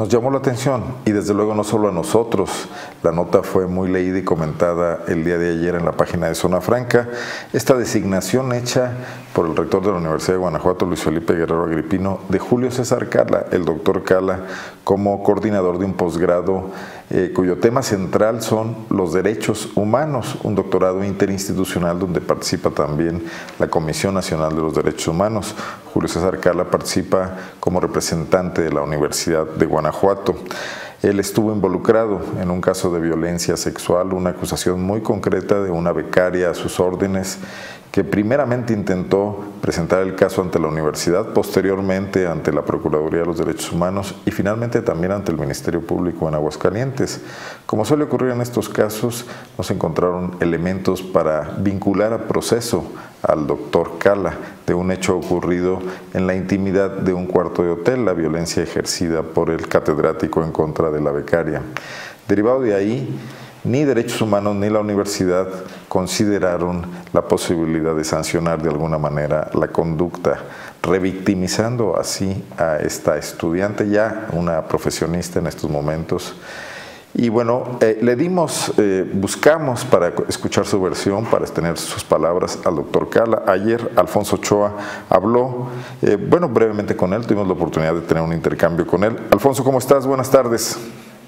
Nos llamó la atención y desde luego no solo a nosotros. La nota fue muy leída y comentada el día de ayer en la página de Zona Franca. Esta designación hecha por el rector de la Universidad de Guanajuato, Luis Felipe Guerrero Agripino, de Julio César Cala, el doctor Cala, como coordinador de un posgrado eh, cuyo tema central son los derechos humanos, un doctorado interinstitucional donde participa también la Comisión Nacional de los Derechos Humanos. Julio César Cala participa como representante de la Universidad de Guanajuato. Él estuvo involucrado en un caso de violencia sexual, una acusación muy concreta de una becaria a sus órdenes que primeramente intentó presentar el caso ante la universidad, posteriormente ante la Procuraduría de los Derechos Humanos y finalmente también ante el Ministerio Público en Aguascalientes. Como suele ocurrir en estos casos, nos encontraron elementos para vincular a proceso al doctor Cala de un hecho ocurrido en la intimidad de un cuarto de hotel, la violencia ejercida por el catedrático en contra de la becaria. Derivado de ahí, ni derechos humanos ni la universidad consideraron la posibilidad de sancionar de alguna manera la conducta, revictimizando así a esta estudiante, ya una profesionista en estos momentos. Y bueno, eh, le dimos, eh, buscamos para escuchar su versión, para tener sus palabras al doctor Cala. Ayer Alfonso Ochoa habló, eh, bueno, brevemente con él, tuvimos la oportunidad de tener un intercambio con él. Alfonso, ¿cómo estás? Buenas tardes.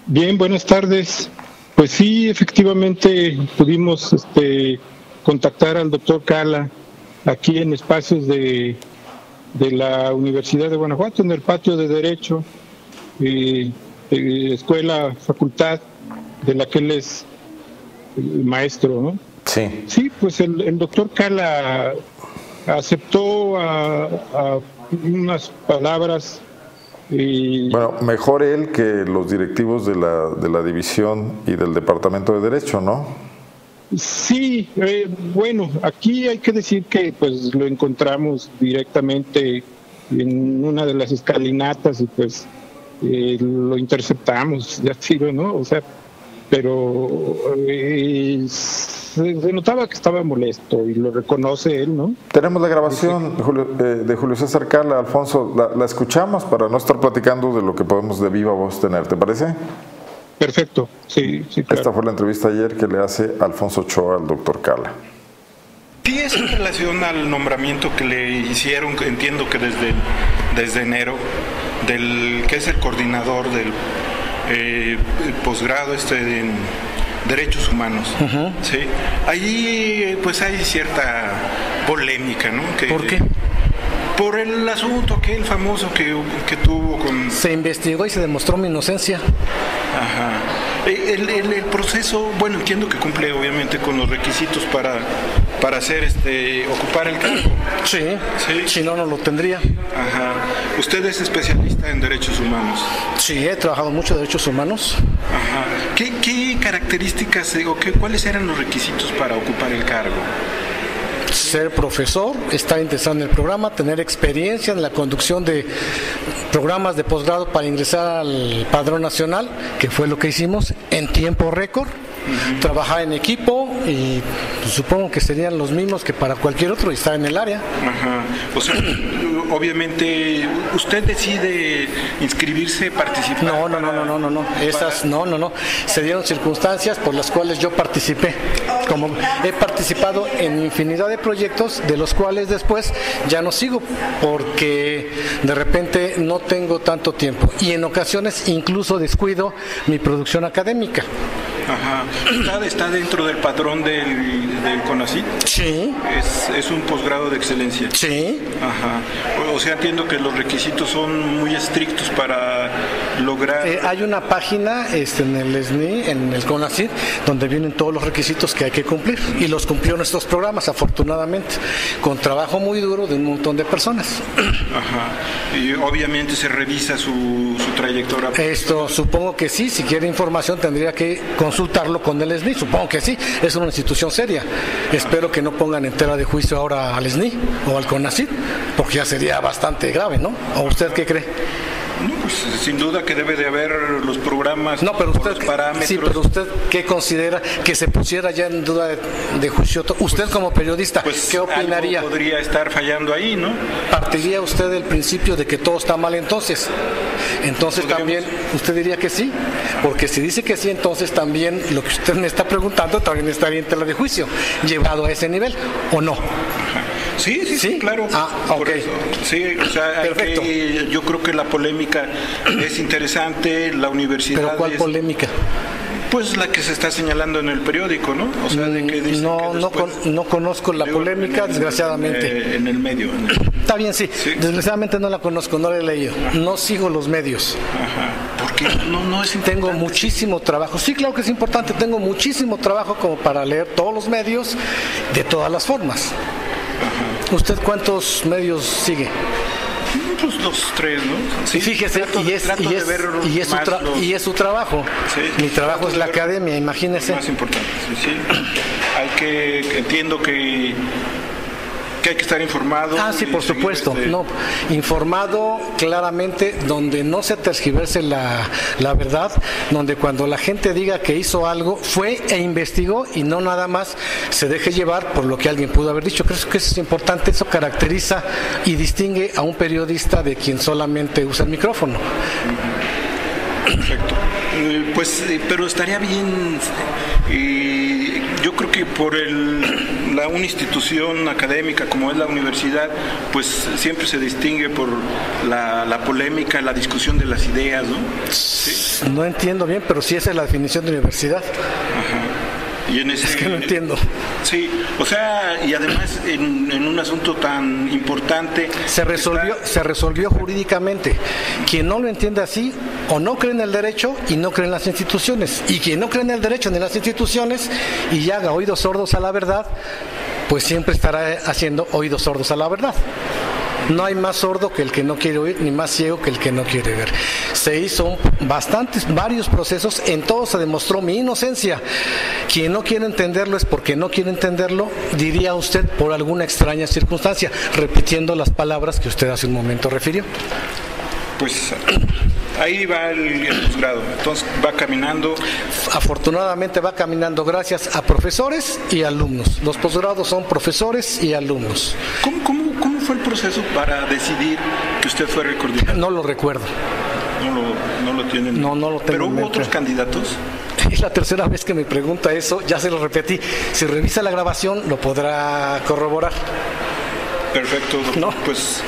Bien, buenas tardes. Pues sí, efectivamente pudimos este, contactar al doctor Cala aquí en espacios de, de la Universidad de Guanajuato, en el patio de Derecho, eh, escuela, facultad, de la que él es maestro, ¿no? Sí. Sí, pues el, el doctor Cala aceptó a, a unas palabras bueno, mejor él que los directivos de la, de la división y del Departamento de Derecho, ¿no? Sí, eh, bueno, aquí hay que decir que pues lo encontramos directamente en una de las escalinatas y pues eh, lo interceptamos, ya sirve, ¿no? O sea, pero eh, se, notaba que estaba molesto y lo reconoce él, ¿no? Tenemos la grabación eh, de Julio César Cala, Alfonso, la, escuchamos para no estar platicando de lo que podemos de viva voz tener, ¿te parece? Perfecto, sí, sí. Esta fue la entrevista ayer que le hace Alfonso Ochoa al doctor Cala. Sí, es en relación al nombramiento que le hicieron, entiendo que desde, desde enero, del que es el coordinador del eh, posgrado este en derechos humanos. ¿sí? Ahí pues hay cierta polémica, ¿no? ¿Por qué? Por el asunto que el famoso que, que tuvo con... Se investigó y se demostró mi inocencia. Ajá. Eh, el, el, proceso, bueno, entiendo que cumple obviamente con los requisitos para, para hacer este, ocupar el cargo. Sí, sí. si no, no lo tendría. Ajá. ¿Usted es especialista en derechos humanos? Sí, he trabajado mucho en derechos humanos. Ajá. ¿Qué, qué características o qué, cuáles eran los requisitos para ocupar el cargo? ser profesor, estar interesado en el programa, tener experiencia en la conducción de programas de posgrado para ingresar al padrón nacional, que fue lo que hicimos en tiempo récord trabajar en equipo y pues, supongo que serían los mismos que para cualquier otro y estar en el área. Ajá. obviamente, ¿usted decide inscribirse, participar? No, no, no, no, no, no, no. Esas, no, no, no. Se dieron circunstancias por las cuales yo participé. Como he participado en infinidad de proyectos, de los cuales después ya no sigo, porque de repente no tengo tanto tiempo. Y en ocasiones incluso descuido mi producción académica. Ajá. ¿Está, dentro del patrón del, del CONACYT? Sí. Es, es un posgrado de excelencia. Sí. Ajá. O sea, entiendo que los requisitos son muy estrictos para lograr... Eh, hay una página este, en el SNI, en el CONACYT, donde vienen todos los requisitos que hay que cumplir. Y los cumplió en estos programas, afortunadamente, con trabajo muy duro de un montón de personas. Ajá. Y obviamente se revisa su, su trayectoria. Esto, supongo que sí. Si quiere información tendría que consultarlo con el SNI. Supongo que sí, es una institución seria. Espero que no pongan en tela de juicio ahora al SNI o al CONACYT, porque ya sería bastante grave, ¿no? ¿O usted qué cree? No, pues sin duda que debe de haber los programas, no, pero usted, los parámetros. Sí, pero usted, ¿qué considera que se pusiera ya en duda de, de juicio? Usted como periodista, pues ¿qué opinaría? Algo podría estar fallando ahí, ¿no? ¿Partiría usted del principio de que todo está mal entonces? Entonces también, usted diría que sí, porque si dice que sí, entonces también lo que usted me está preguntando también estaría en tela de juicio, llevado a ese nivel, ¿o no? Sí, sí, sí, claro. Ah, ok. Sí, o sea, Perfecto. Que, yo creo que la polémica es interesante, la universidad. ¿Pero cuál es, polémica? Pues la que se está señalando en el periódico, ¿no? O sea, de que dicen no, que no, con, no conozco la polémica, en el, desgraciadamente. En, el medio. En el... Está bien, sí. Sí. Desgraciadamente no la conozco, no la he leído. No sigo los medios. Ajá. Porque no, no es Tengo importante. muchísimo trabajo. Sí, claro que es importante. Tengo muchísimo trabajo como para leer todos los medios de todas las formas. ¿Usted cuántos medios sigue? Pues los tres, ¿no? Sí, fíjese, y, es, y, es, y, es los- y es su trabajo. Sí, Mi trabajo es la academia, imagínese. más importante. Sí, sí. Hay que, entiendo que, que hay que estar informado. Ah, sí, por supuesto. este, No, informado claramente, donde no se tergiverse la, la verdad, donde cuando la gente diga que hizo algo, fue e investigó y no nada más se deje llevar por lo que alguien pudo haber dicho. Creo que eso es importante, eso caracteriza y distingue a un periodista de quien solamente usa el micrófono. Perfecto. Pues, eh, pero estaría bien. eh, yo creo que por el, la, una institución académica como es la universidad, pues siempre se distingue por la, la polémica, la discusión de las ideas, ¿no? No entiendo bien, pero sí esa es la definición de universidad. Y en ese, Es que no entiendo. Sí, o sea, y además en, en un asunto tan importante. Se resolvió, está- se resolvió jurídicamente. Quien no lo entiende así, o no cree en el derecho y no cree en las instituciones. Y quien no cree en el derecho ni en las instituciones y haga oídos sordos a la verdad, pues siempre estará haciendo oídos sordos a la verdad. No hay más sordo que el que no quiere oír, ni más ciego que el que no quiere ver. Se hizo bastantes, varios procesos, en todos se demostró mi inocencia. Quien no quiere entenderlo es porque no quiere entenderlo, diría usted, por alguna extraña circunstancia, repitiendo las palabras que usted hace un momento refirió. Pues ahí va el, el posgrado. Entonces va caminando. Afortunadamente va caminando gracias a profesores y alumnos. Los posgrados son profesores y alumnos. ¿Cómo, cómo, cómo fue el proceso para decidir que usted fuera el coordinador? No lo recuerdo. No lo, no lo tienen. No, no lo tengo Pero hubo otros candidatos. Es la tercera vez que me pregunta eso, ya se lo repetí. Si revisa la grabación lo podrá corroborar. Perfecto. doctor. No. Pues.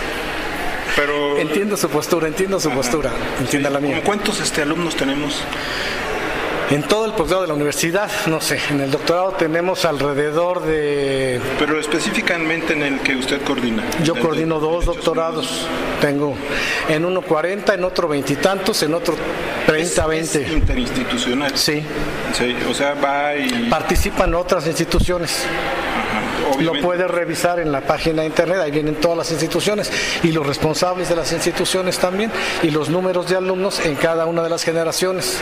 Pero. Entiendo su postura, entiendo su postura, entienda la mía. ¿Cómo ¿Cuántos este, alumnos tenemos? En todo el posgrado de la universidad, no sé, en el doctorado tenemos alrededor de... Pero específicamente en el que usted coordina. Yo de coordino dos doctorados. humanos. Tengo en uno 40, en otro veintitantos, en otro 30, Es 20. interinstitucional. Sí, Sí, o sea, va y. participan otras instituciones. Ajá, Lo obviamente. puede revisar en la página de internet, ahí vienen todas las instituciones y los responsables de las instituciones también y los números de alumnos en cada una de las generaciones.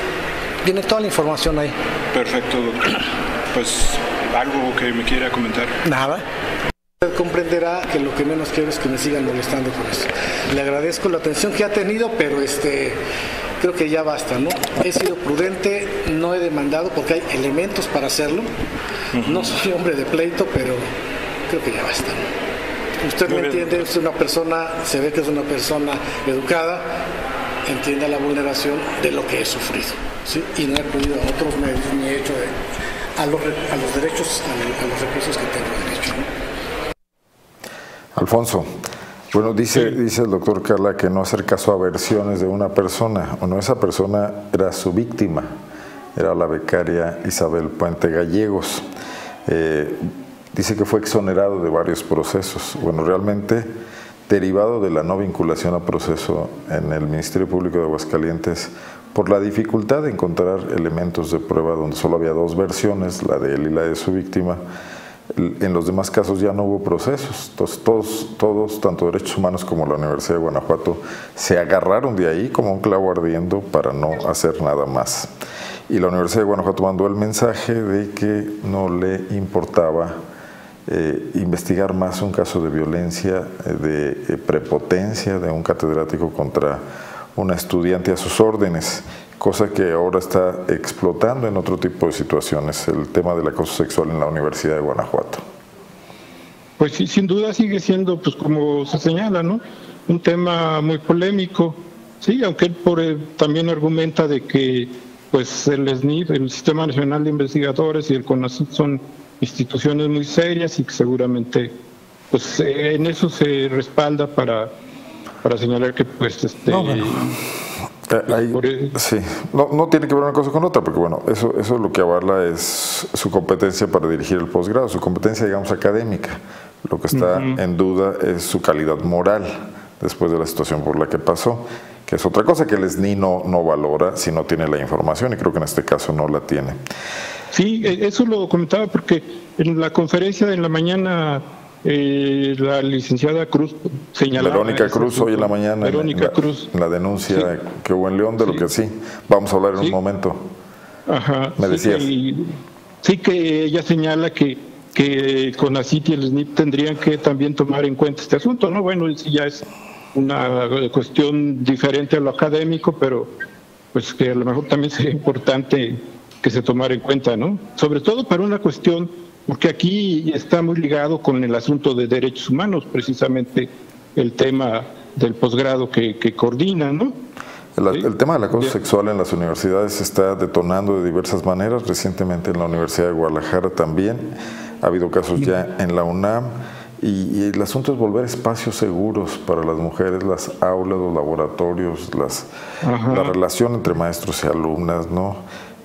Viene toda la información ahí. Perfecto, doctor. Pues algo que me quiera comentar. Nada. Usted comprenderá que lo que menos quiero es que me sigan molestando con eso. Le agradezco la atención que ha tenido, pero este creo que ya basta, ¿no? He sido prudente, no he demandado porque hay elementos para hacerlo. No soy hombre de pleito, pero creo que ya basta. Usted Muy me bien, entiende, es una persona, se ve que es una persona educada, entienda la vulneración de lo que he sufrido, ¿sí? Y no he acudido a otros medios ni he hecho de- a los, re- a los derechos, a, a los recursos que tengo derecho. ¿no? Alfonso, bueno, dice, dice el doctor Carla que no hacer caso a versiones de una persona. Bueno, esa persona era su víctima, era la becaria Isabel Puente Gallegos. Eh, dice que fue exonerado de varios procesos. Bueno, realmente derivado de la no vinculación a proceso en el Ministerio Público de Aguascalientes por la dificultad de encontrar elementos de prueba donde solo había dos versiones, la de él y la de su víctima, en los demás casos ya no hubo procesos. Entonces todos, todos, tanto derechos humanos como la Universidad de Guanajuato, se agarraron de ahí como un clavo ardiendo para no hacer nada más. Y la Universidad de Guanajuato mandó el mensaje de que no le importaba eh, investigar más un caso de violencia, eh, de eh, prepotencia de un catedrático contra una estudiante a sus órdenes, cosa que ahora está explotando en otro tipo de situaciones, el tema del acoso sexual en la Universidad de Guanajuato. Pues sí, sin duda sigue siendo, pues como se señala, ¿no? Un tema muy polémico, sí, aunque él por, también argumenta de que pues el SNIF, el Sistema Nacional de Investigadores y el CONACYT son instituciones muy serias y que seguramente pues eh, en eso se respalda para, para señalar que pues este no, eh, sí, no, no, tiene que ver una cosa con otra, porque bueno, eso, eso lo que avala es su competencia para dirigir el posgrado, su competencia, digamos, académica. Lo que está en duda es su calidad moral después de la situación por la que pasó que es otra cosa que el SNI no, no valora si no tiene la información y creo que en este caso no la tiene. Sí, e, eso lo comentaba porque en la conferencia en la mañana eh, la licenciada Cruz señalaba... Verónica Cruz hoy en la mañana Verónica la, Cruz. la denuncia que hubo en León de lo que sí, vamos a hablar en un momento. Ajá. Me decías. sí que ella señala que que con la CIT y el SNIP tendrían que también tomar en cuenta este asunto, ¿no? Bueno, ya es una cuestión diferente a lo académico, pero pues que a lo mejor también sería importante que se tomara en cuenta, ¿no? Sobre todo para una cuestión, porque aquí está muy ligado con el asunto de derechos humanos, precisamente el tema del posgrado que, coordina, ¿no? El, el, tema del acoso sexual en las universidades se está detonando de diversas maneras. Recientemente en la Universidad de Guadalajara también ha habido casos ya en la UNAM. Y, el asunto es volver espacios seguros para las mujeres, las aulas, los laboratorios, las, la relación entre maestros y alumnas, ¿no?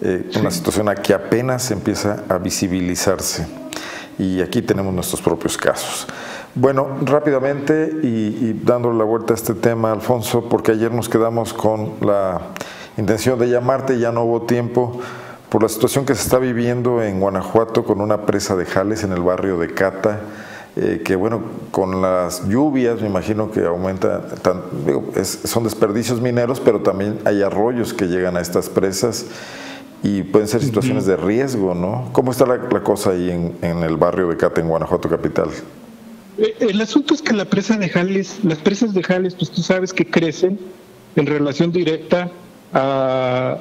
Eh, una situación que apenas empieza a visibilizarse. Y aquí tenemos nuestros propios casos. Bueno, rápidamente y, y dándole la vuelta a este tema, Alfonso, porque ayer nos quedamos con la intención de llamarte, ya no hubo tiempo por la situación que se está viviendo en Guanajuato con una presa de Jales en el barrio de Cata eh, que bueno, con las lluvias me imagino que aumenta, son desperdicios mineros, pero también hay arroyos que llegan a estas presas y pueden ser situaciones de riesgo, ¿no? ¿Cómo está la, cosa ahí en, el barrio de Cata, en Guanajuato Capital? Eh, el asunto es que la presa de Jales, las presas de Jales, pues tú sabes que crecen en relación directa a,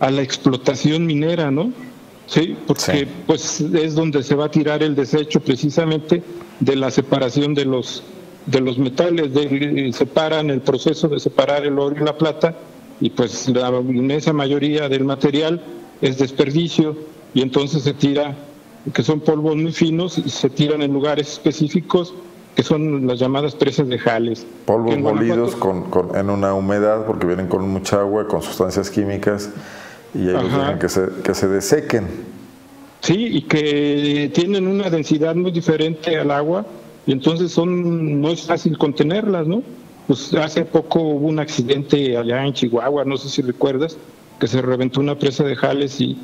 a la explotación minera, ¿no? Sí, porque pues es donde se va a tirar el desecho precisamente de la separación de los de los metales, de, separan el proceso de separar el oro y la plata y pues la inmensa mayoría del material es desperdicio y entonces se tira, que son polvos muy finos y se tiran en lugares específicos que son las llamadas presas de jales. Polvos molidos con, en una humedad porque vienen con mucha agua, con sustancias químicas y ellos dejan que se, que se desequen. Sí, y que tienen una densidad muy diferente al agua y entonces son no es fácil contenerlas, ¿no? Pues hace poco hubo un accidente allá en Chihuahua, no sé si recuerdas, que se reventó una presa de jales y,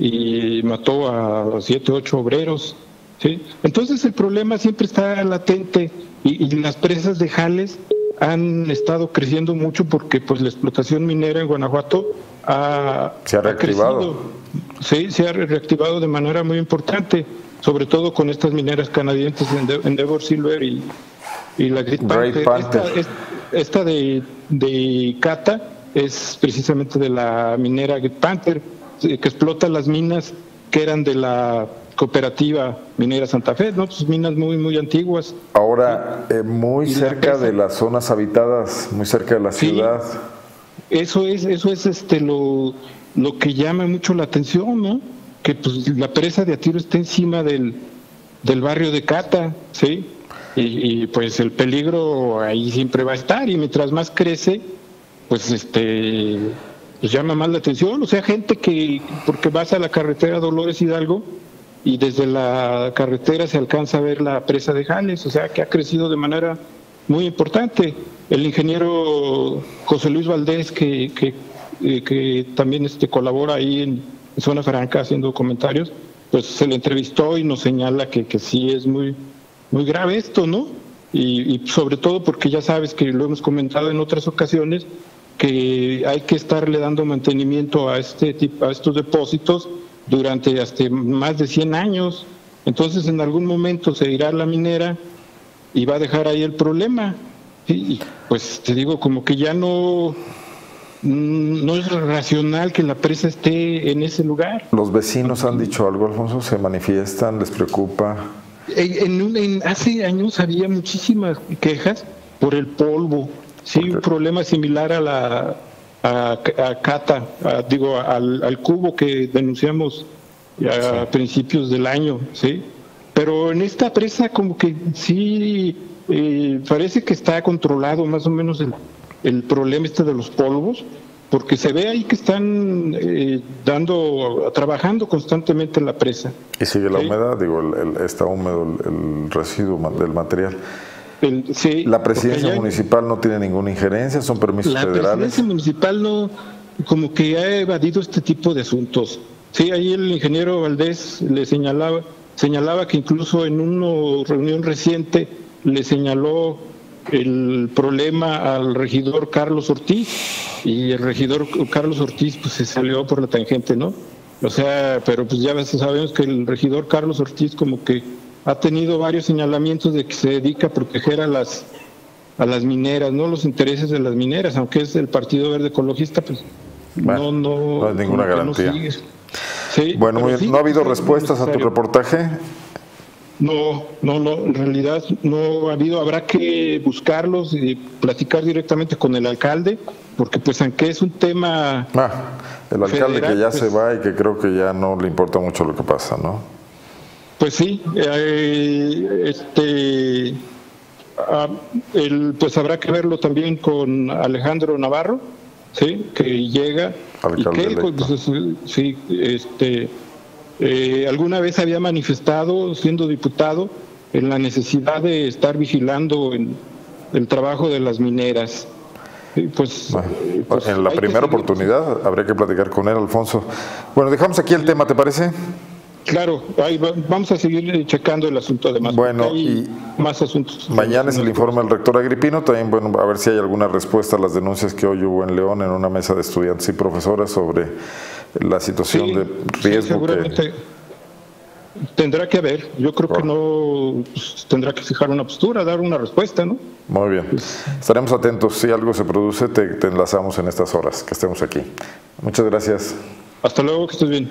y mató a siete, ocho obreros. ¿sí? Entonces el problema siempre está latente y, y las presas de jales han estado creciendo mucho porque pues la explotación minera en Guanajuato ha, se ha reactivado. sí, se ha reactivado de manera muy importante, sobre todo con estas mineras canadienses Endeavor Silver y, y la Great Panther. Esta, de, de Cata es precisamente de la minera Great Panther, que explota las minas que eran de la cooperativa minera Santa Fe, ¿no? Pues minas muy, muy antiguas. Ahora, eh, muy cerca de las zonas habitadas, muy cerca de la ciudad. Eso es, eso es este lo, lo que llama mucho la atención, ¿no? Que pues la presa de Atiro está encima del, del barrio de Cata, ¿sí? Y, y, pues el peligro ahí siempre va a estar y mientras más crece, pues este pues llama más la atención, o sea, gente que porque vas a la carretera Dolores Hidalgo y desde la carretera se alcanza a ver la presa de Jales, o sea que ha crecido de manera muy importante. El ingeniero José Luis Valdés, que, que, eh, también este, colabora ahí en, Zona Franca haciendo comentarios, pues se le entrevistó y nos señala que, que sí es muy, muy grave esto, ¿no? Y, y, sobre todo porque ya sabes que lo hemos comentado en otras ocasiones, que hay que estarle dando mantenimiento a, este tipo, a estos depósitos durante hasta más de 100 años. Entonces en algún momento se irá la minera y va a dejar ahí el problema. pues te digo, como que ya no, no es racional que la presa esté en ese lugar. ¿Los vecinos han dicho algo, Alfonso? ¿Se manifiestan? ¿Les preocupa? En, hace años había muchísimas quejas por el polvo, sí, un problema similar a la a, Cata, digo, al, cubo que denunciamos a principios del año, sí. Pero en esta presa como que sí eh, parece que está controlado más o menos el, el problema este de los polvos, porque se ve ahí que están eh, dando, trabajando constantemente en la presa. Y sigue la humedad, digo, está húmedo el, residuo del material. la presidencia municipal no tiene ninguna injerencia, son permisos federales. La presidencia municipal no, como que ha evadido este tipo de asuntos. Sí, ahí el ingeniero Valdés le señalaba, señalaba que incluso en una reunión reciente le señaló el problema al regidor Carlos Ortiz y el regidor Carlos Ortiz pues se salió por la tangente, ¿no? O sea, pero pues ya sabemos que el regidor Carlos Ortiz como que ha tenido varios señalamientos de que se dedica a proteger a las a las mineras, no los intereses de las mineras, aunque es el Partido Verde Ecologista, pues no, no, no hay ninguna garantía. bueno, ¿no ha habido respuestas a tu reportaje? No, no, no, en realidad no ha habido, habrá que buscarlos y platicar directamente con el alcalde, porque pues aunque es un tema... Ah, el alcalde que ya se pues va y que creo que ya no le importa mucho lo que pasa, ¿no? Pues sí, eh, este, ah, pues habrá que verlo también con Alejandro Navarro, sí, que llega alcalde y que, pues, sí, este eh, alguna vez había manifestado, siendo diputado, en la necesidad de estar vigilando el trabajo de las mineras. Pues, eh, pues, en la primera oportunidad habría que platicar con él, Alfonso. Bueno, dejamos aquí el tema, ¿te parece? Claro, ahí vamos a seguir checando el asunto además. Bueno, y más asuntos. Mañana es el informe del rector Agripino, también bueno, a ver si hay alguna respuesta a las denuncias que hoy hubo en León en una mesa de estudiantes y profesoras sobre la situación de riesgo. seguramente tendrá que haber, yo creo que no pues, tendrá que fijar una postura, dar una respuesta, ¿no? Muy bien, pues, estaremos atentos, si algo se produce te, te enlazamos en estas horas que estemos aquí. Muchas gracias. Hasta luego, que estés bien.